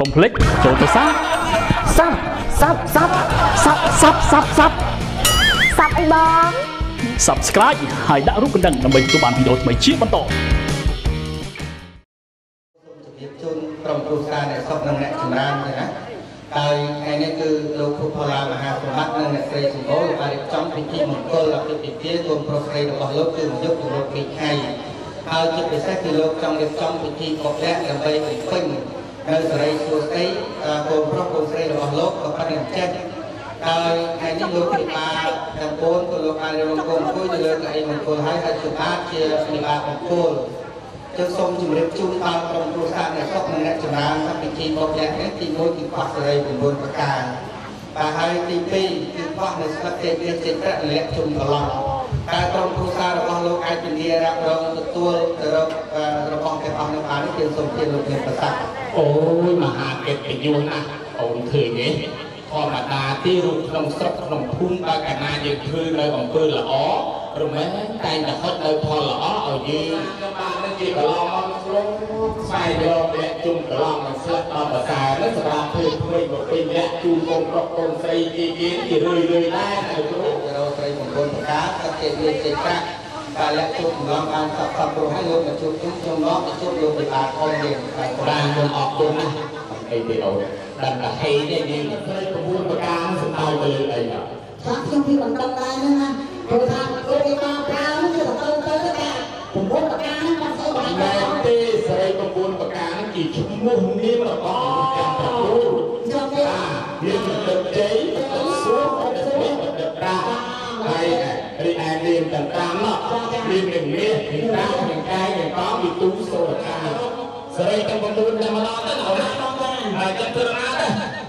កុំភ្លេចចូលទៅសាសាប់សាប់សាប់សាប់សាប់សាប់សាប់សាប់អីបង Subscribe ហើយដាក់រូបកណ្ដឹងដើម្បីទទួលបានវីដេអូថ្មីជាបន្តជំរាបជូនក្រុមគ្រួសារអ្នកសុខនិងអ្នកចម្រើនចឹងណាហើយថ្ងៃនេះគឺលោកគ្រូផល្លាមហាសម្បត្តិនិងអ្នកស្រីសម្បូរបានរៀបចំពិធីមង្គលអាពាហ៍ពិពាហ៍កូនប្រុសស្រីរបស់លោកគឺមួយយប់ទៅលោកពីរថ្ងៃហើយជាពិសេសគឺលោកចង់រៀបចំពិធីបុកលក្ខដើម្បីបំពេញ នៅសេរីសួស្តីកូនប្រុសកូនស្រីរបស់លោកក៏ប៉ុន្តែអញ្ចឹងហើយថ្ងៃនេះលោកពិបាលទាំង4ក៏លោកបានរៀបអង្គអង្គុយនៅលើកៅអីមង្គលហើយហើយគឺអាចជាពិបាលមង្គលចឹងសូមជម្រាបជូនដល់ក្រុមគ្រួសារអ្នកសុខនិងអ្នកចម្រើនកម្មវិធីបុកលក្ខនេះទី1គឺខ្វះសេរី9ប្រការបាទហើយទី2គឺខ្វះនៅស្លឹកចេកវាចេកប្រាក់លក្ខជុំកន្លងតើក្រុមគ្រួសាររបស់លោកអាចធានារ៉ាប់រងទទួលទៅរករបស់ទាំងអស់នោះបានទេគឺសូមជឿលោកមានប្រសាសន៍ អូយមហាកិត្តិយសណាស់អូនឃើញទេធម្មតាទីរូបក្នុងស្រុកក្នុងភូមិបើកាលណាយើងធ្វើនៅអំពើល្អរមែងតែងតែហត់នៅផលល្អឲ្យយើងបាននឹងជាកន្លងមកក្នុងខ្សែយកលាក់ជុំកន្លងនឹងស្លឹកដល់ប្រសើរនឹងសម្រាប់ធ្វើថ្មីមកពេញលាក់ជូនកូនប្រុសកូនស្រីគេគេជារឿយរឿយដែរណាគ្រូរោស្រី9ប្រការស្លឹកចេកវាចេកប្រាក់ បាទលក្ខជុំកន្លងបានសពសពព្រោះឲ្យលោកមកជួបជុំខ្ញុំមកទៅជួបលោកពិបាលអងនេះបាទបានខ្ញុំអរគុណណាស់អីទេអូនដល់តែហេនេះយើងធ្វើក្បួនប្រការសម្ដៅទៅលើអីណាថាខ្ញុំពីមិនដឹងដែរហ្នឹងណាព្រោះថាលោកឯកប្រើហ្នឹងគឺទៅទៅទៅតែប្រពន្ធប្រការហ្នឹងបានស្អីបានមែនទេស្រី9ប្រការនេះជាឈ្មោះនាមរបស់ចាំប្រពូចុះទេ ទាំង5នោះមាននឹងមាសមានប្រាមានកាយមានកងមានទូសូរកាស្រីទាំង9តែម្ដងទៅអូនហើយចាំធ្វើណាទៅ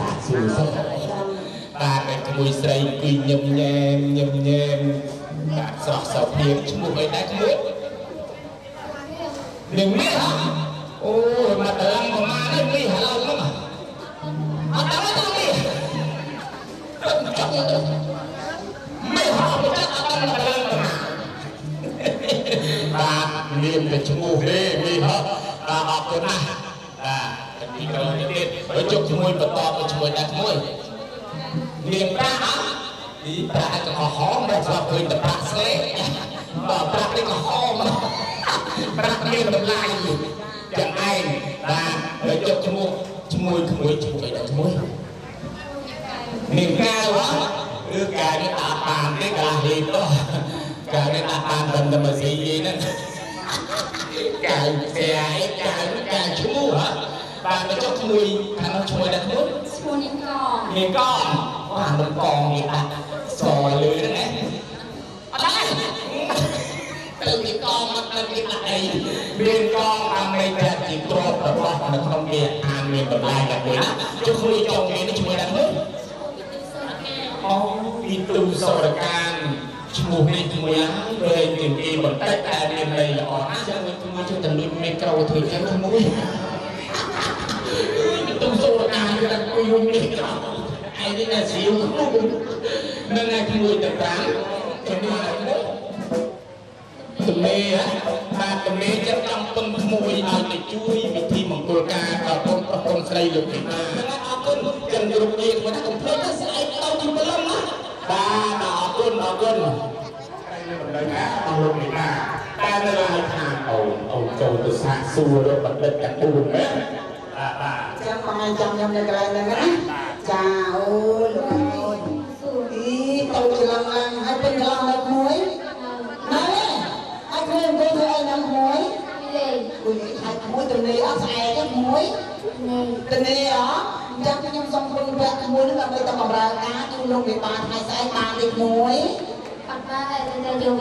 ចំទៅសាកសួរសិនបាទតែក្មួយស្រីគឺញឹមញែមញឹមញែមបាទស្រស់សោភៀងឈ្មោះអីដែរក្មួយនឹងនេះអូយមកតឡើងប្រមាណនេះនេះហើយហ្នឹងអត់ដល់ទេនេះមិនហៅមកចាត់អត់ដល់តឡើងប្រមាណបាទមានតែឈ្មោះទេមីហ៎បាទអរគុណណាស់ បាទទីក្រោយទៀតបើជប់ជាមួយបន្តទៅជាមួយតែមួយនាងប្រាក់អត់ទីប្រាក់ក៏ហោមមកស្រាប់ឃើញតែប្រាក់ស្លេកបាទប្រាក់នេះក៏ហោមប្រាក់មានតម្លៃយ៉ាងឯងបាទបើជប់ជាមួយជាមួយជាមួយជាមួយតែជាមួយនាងកាវឬកាយនេះអាបានទេកាលហេតុកាយនេះអាបានមិនតែមកស៊ីហ្នឹងកាយផ្ទះឯងកាយនេះកាយឈ្មោះហ៎ បាទទៅចុះឈ្មោះខាងនោះឈ្មោះដាក់ឈ្មោះឈ្មោះនាងកងមានកងអានឹងកងនេះដាក់សលើហ្នឹងណាអត់ដែរទៅមានកងមកទៅគេដាក់អីមានកងដើម្បីតែជាទ្រព្យរបស់នៅក្នុងវាអានមានតម្លៃតែមួយណាចុះឈ្មោះចុងនេះឈ្មោះដាក់ឈ្មោះអូពីទូសរកានឈ្មោះនេះឈ្មោះឡើងវែងជាងគេបន្តិចតែមានន័យល្អណាស់ចឹងឈ្មោះជួយតែលុយមេក្រូធ្វើចឹងឈ្មោះ ពីទូសរកានវាគួយរួមនេះក្រោឯនេះតែស្រីវក្នុងនឹងឯឈ្មោះទាំងប្រាំជំនួសតែឈ្មោះទំនេរបាទទំនេរចិត្តចង់ពឹងក្មួយឲ្យទៅជួយពិធីមង្គលការដល់កូនប្រុសកូនស្រីលោកនេះណាអរគុណចឹងគ្រប់គ្នាគាត់ថាកុំភ្លេចណាស្អែកទៅទីព្រលឹមណាបាទអរគុណអរគុណក្រៃនេះមិនដឹងណាអរលោកនេះណាតែនៅឡើយថាអូនអូនចូលទៅសាកសួររកបណ្ឌិតទាំង4មែនបាទបាទ ងចាំខ្ញុំនៅកន្លែងហ្នឹងណាចាអូយលោកអើយអីទៅច្រឡំឡើងហើយពេញច្រឡំនៅក្មួយណែហើយគ្មានអង្គុយធ្វើអីនៅក្មួយលេងគួយហើយក្មួយទៅនេះអត់ស្អែកទេក្មួយលេងទៅនេះអញ្ចឹងខ្ញុំសូមពឹងពាក់ក្មួយនឹងដើម្បីទៅបម្រើការជូនលោកមេបានថ្ងៃស្អែកបានទេក្មួយអត់បានតែទៅយក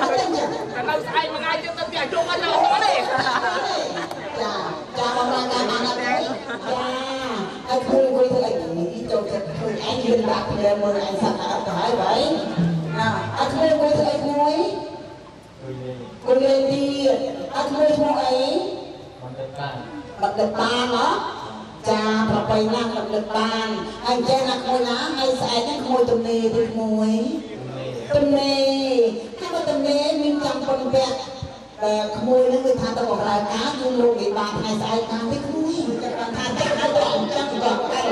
មកនៅស្អែកមួយថ្ងៃទៀតទៅផ្ទះជុំអត់ទៅហត់ទេចាចាបម្រើការបានអត់ទេចាហើយគ្រូគួយធ្វើអីចូលចិត្តធ្វើឯងយឺនដាក់គ្នាមើលឯងសត្វអត់ទៅហើយបើណាអត់គ្រូគួយធ្វើអីគួយគួយលេងទៀតអត់គ្រូឈ្មោះអីបាត់ទឹកបានហ៎ចាប្របីណាស់បាត់ទឹកបានហើយចេះណាក្មួយណាហើយស្អែកហ្នឹងក្មួយទំនេរទេក្មួយទំនេរហើយបើ ទំនេរមានចាំប៉ុនពាក់តែក្មួយហ្នឹងគឺថាទៅបម្រើការគឺលោកនិបាតថ្ងៃស្អែកបានទេក្មួយចាំបានថាតែឲ្យទៅអញ្ចឹងក៏ដែរ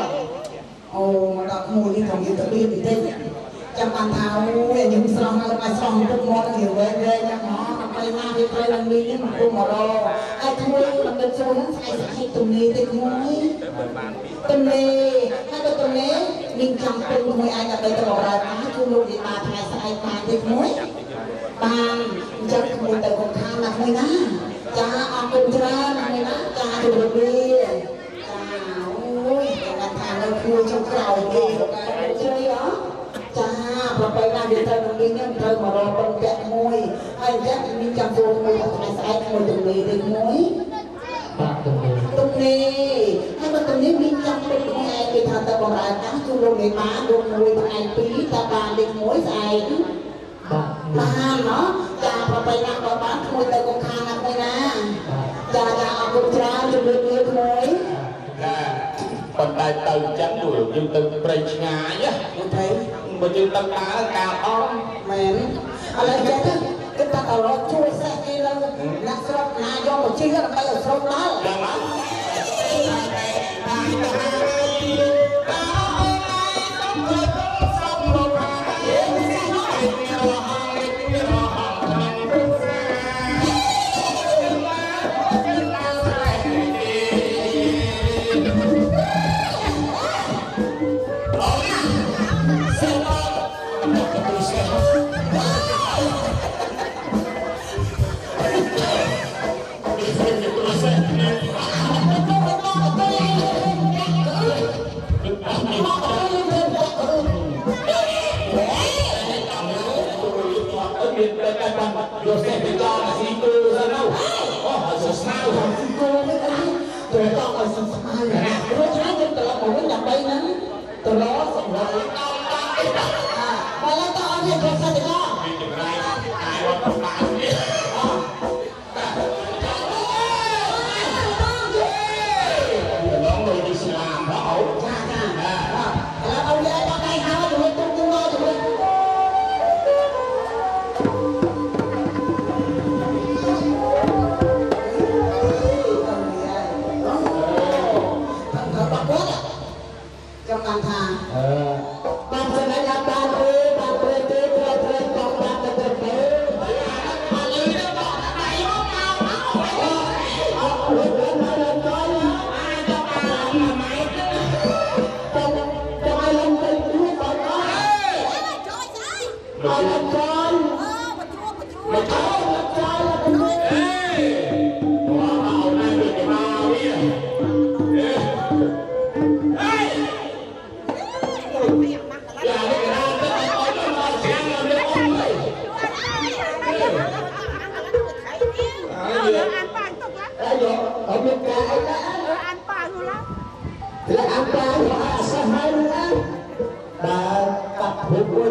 អូមកដល់ក្មួយនេះត្រង់យើងទៅរៀនបន្តិចចាំបានថាអូយខ្ញុំស្រស់ហើយមកស្រស់ទឹកមាត់នេះវែងវែងណាស់មកទៅណាវាត្រូវនឹងមីនេះមកពុំមករកហើយក្មួយមិនដឹងចូលហ្នឹងស្អែកស្អែកទំនេរទេក្មួយទំនេរហើយទៅទំនេរមានចាំពេញមួយឯងដើម្បីទៅបម្រើការគឺលោកនិបាថ្ងៃស្អែកបានទេមួយ បានអញ្ចឹងក្មួយទៅកុំខានណាមួយណាចាអរគុណច្រើនណាមួយណាចាជម្រាបលាចាអូយគាត់ថានៅគួរចុងក្រោយគេលោកឯងជួយអចាប្របីណាវាត្រូវនឹងមានហ្នឹងត្រូវមករកប៉ុនពាក់មួយហើយអញ្ចឹងមានចាំចូលមួយថ្ងៃស្អែកមួយទំនេរទេមួយទំនេរហើយបើទំនេរមានចាំពេញខ្លួនឯងគេថាទៅបម្រើការជួលោកមេបានលោកមួយថ្ងៃពីរតើបានលេខមួយស្អែក បានណោះចាប្របីណាក៏បានមួយទៅកុំខានណាមួយណាចាចាអរគុណច្រើនជំរាបលាក្មួយចាប៉ុន្តែទៅអញ្ចឹងព្រោះយើងទៅព្រៃឆ្ងាយណាលោកថៃបើយើងទៅដើរកាលអស់មែនឥឡូវចេះទៅគិតថាតរជួយសេះគេលើអ្នកស្រុកណាយកមកជិះដើម្បីឲ្យស្រុកដល់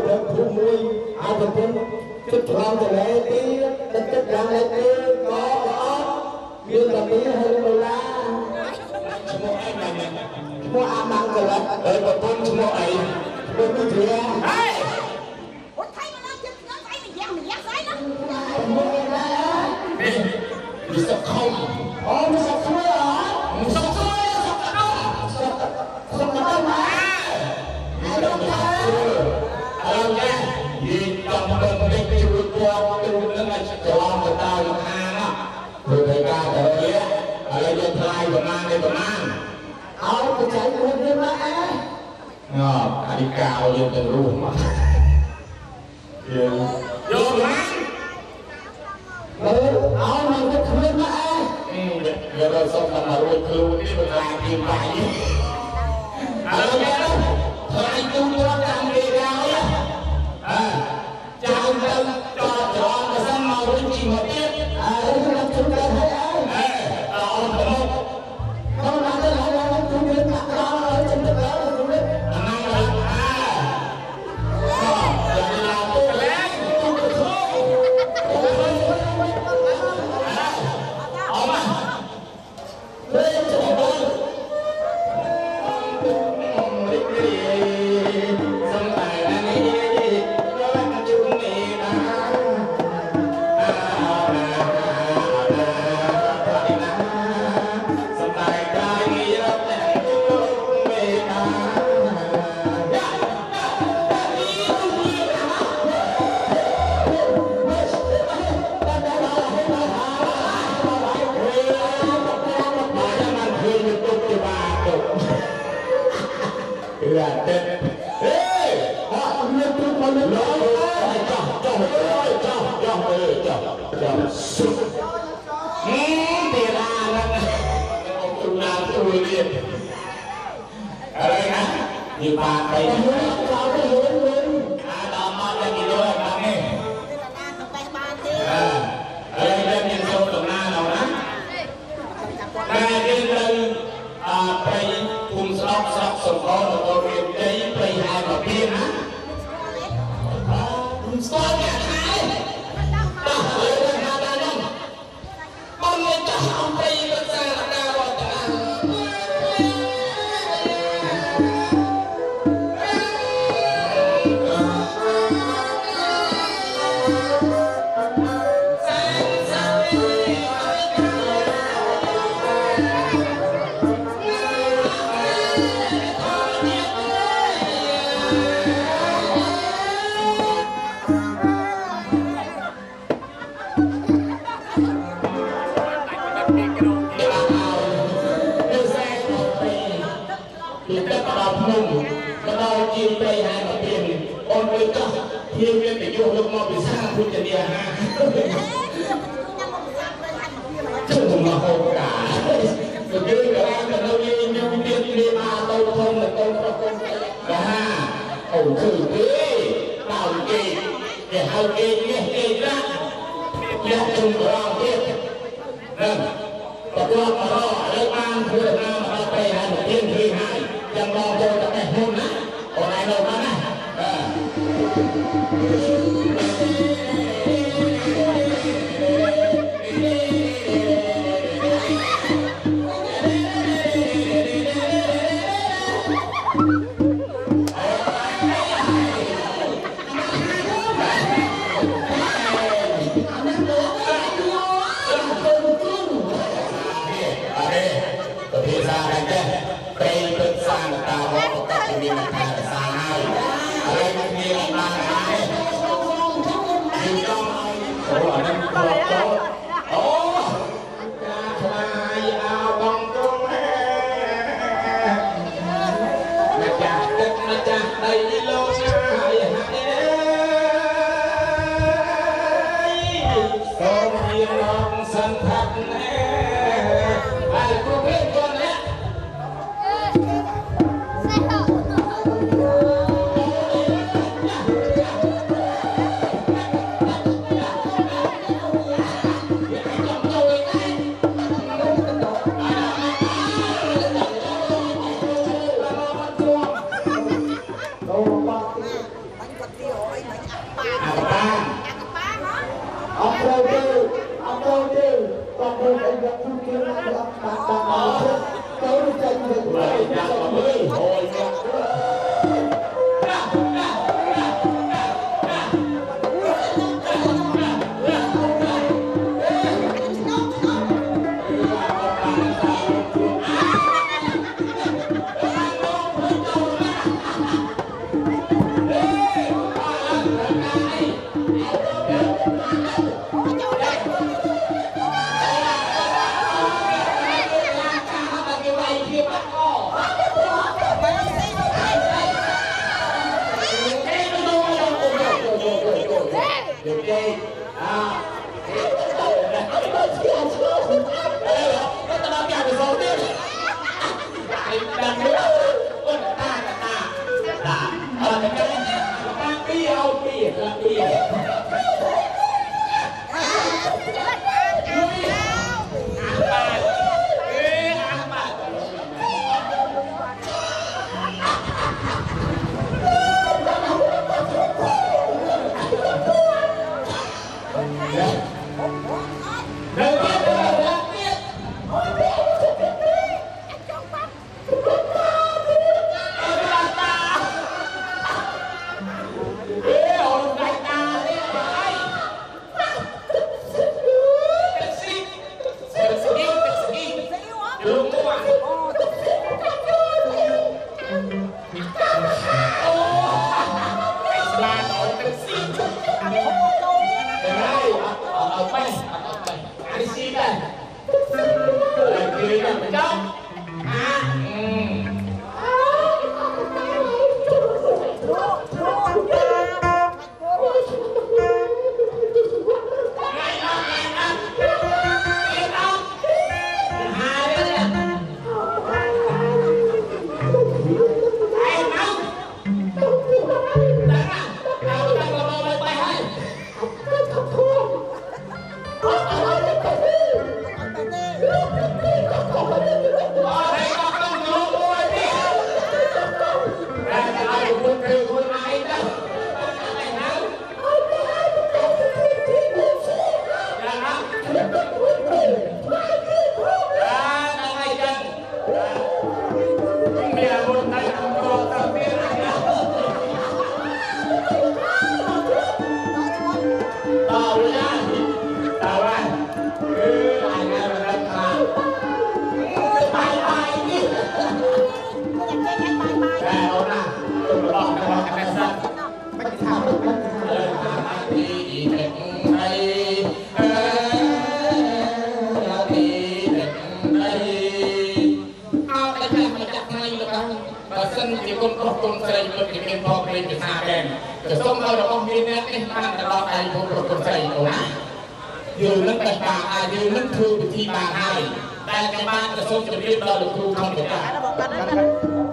thuộc vui được thuộc vui ai được cũng chút lòng thì lệ tí tất tất cả lệ tí có có như là tí hay là la ឈ្មោះអីណាស់ mua ăn măng rồi là អើប្រពន្ធឈ្មោះអី được cái chuyện វិសុខខំ ồ nó sắp xuôi hả ចៃអូនទៅណាអើងប់អធិការឲ្យយើងទៅរួមមកយើងយកឡានមើលឲ្យមកទៅខ្លួនណាអើយើងរកសុំតែមករួចខ្លួននេះបើឡានពីបាយឥឡូវ như ba cây. bia ha chứ cả rồi chứ cả ba cần đâu như nhân viên đi mà tôi không là tôi không không cả ha ổn thử thế bảo gì để hai kê nhé kê ra nhé chung của ông kia vâng và qua mà họ lấy ban phía Việt Nam và tây hai một thiên khi hai chẳng lo cho các em hôn á ở này đâu bác á Thank you. long, sun Yeah. បើ រុសគុណស្រីពិតជាមានផងព្រេងភាសាបែនក៏សូមឲ្យរបស់មានអ្នកនេះបានទៅដល់ដៃគុណប្រុសគុណស្រីអូនណាយើងនឹងបេះបានអាចយើងនឹងធ្វើពិធីបានហើយតែក៏បានក៏សូមជម្រាបដល់លោកគ្រូខំប្រ